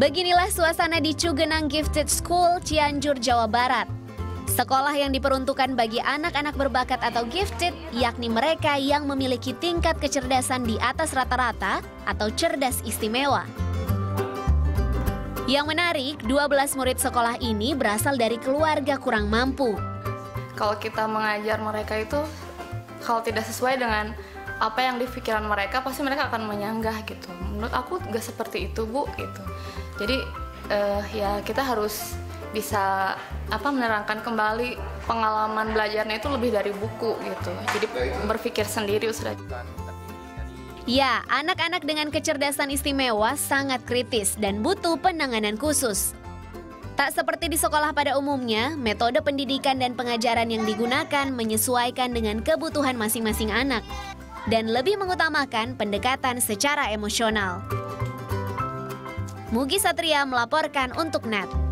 Beginilah suasana di Cugenang Gifted School, Cianjur, Jawa Barat. Sekolah yang diperuntukkan bagi anak-anak berbakat atau gifted, yakni mereka yang memiliki tingkat kecerdasan di atas rata-rata atau cerdas istimewa. Yang menarik, 12 murid sekolah ini berasal dari keluarga kurang mampu. Kalau kita mengajar mereka itu, kalau tidak sesuai dengan apa yang di pikiran mereka, pasti mereka akan menyanggah gitu. Menurut aku gak seperti itu bu, gitu. Jadi uh, ya kita harus bisa apa menerangkan kembali pengalaman belajarnya itu lebih dari buku gitu. Jadi berpikir sendiri sudah. Ya, anak-anak dengan kecerdasan istimewa sangat kritis dan butuh penanganan khusus. Tak seperti di sekolah pada umumnya, metode pendidikan dan pengajaran yang digunakan menyesuaikan dengan kebutuhan masing-masing anak dan lebih mengutamakan pendekatan secara emosional. Mugi Satria melaporkan untuk NET.